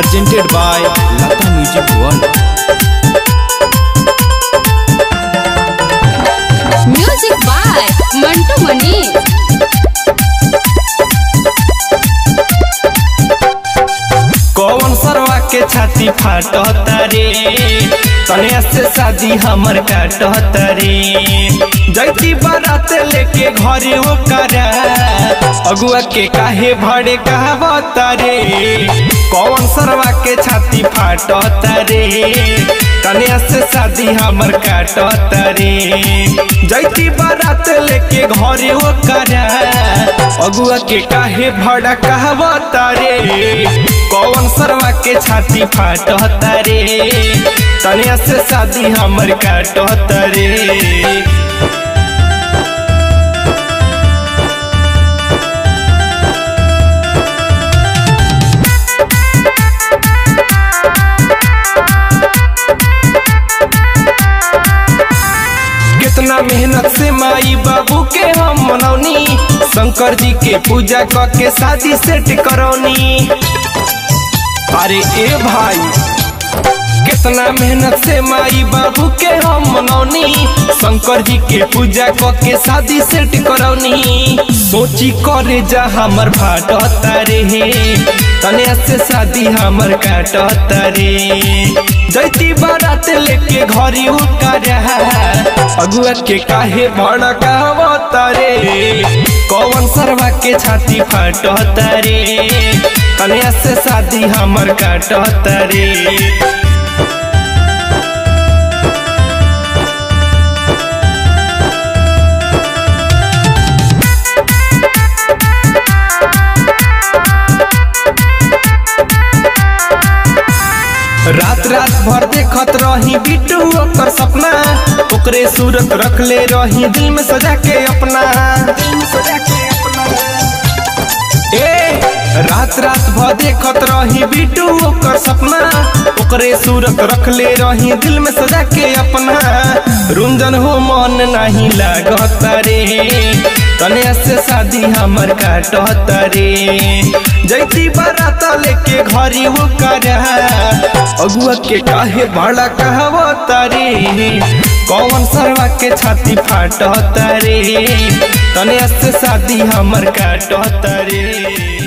presented by Lata Music World. Music by Mantu Manish कौन सरवा के छाती फाटता रे तनिया से शादी हमर काटता रे जैती बारात लेके घरे ओकर अगुआ के काहे भड़े कहबता रे सरवा के छाती फाटता रे तनिया से शादी हमर काटता रे जैती बारात लेके घरे ओकर। अगुआ के काहे भड़ा कहबता रे कौन सरवा के छाती फाटता रे तनिया से शादी हमर काटता रे मेहनत से माई बाबू के हम मनौनी। शंकर जी के पूजा क के शादी सेट करौनी। अरे ए भाई, कितना मेहनत से माई बाबू के हम मनौनी। शंकर जी के पूजा क के शादी सेट करौनी। सोची करे जा हमर फाटता रे तने से शादी हमर काटता रे जैती बारात लेके घरी उकर अगुआ के काहे भाड़ा कहवा रे कौन सरवा के छाती फाटता रे कन्या से शादी हमर काटता रे रात रात भर देखत रही बिट्टू ओकर सपना। ओकरे सूरत रख ले रही दिल में सजा के अपना। ए रात रात भर देखत रही बिट्टू ओकर सपना। ओकरे सूरत रख ले रही दिल में सजा के अपना। रुंजन हो मन नहीं लागत रे से शादी हमर काटत रे जैती बारात लेके घरी वो कर अगुआ के काहे बड़ा कहवत रे कौन सरवा के छाती फाटत रे तने से शादी हमर काटत रे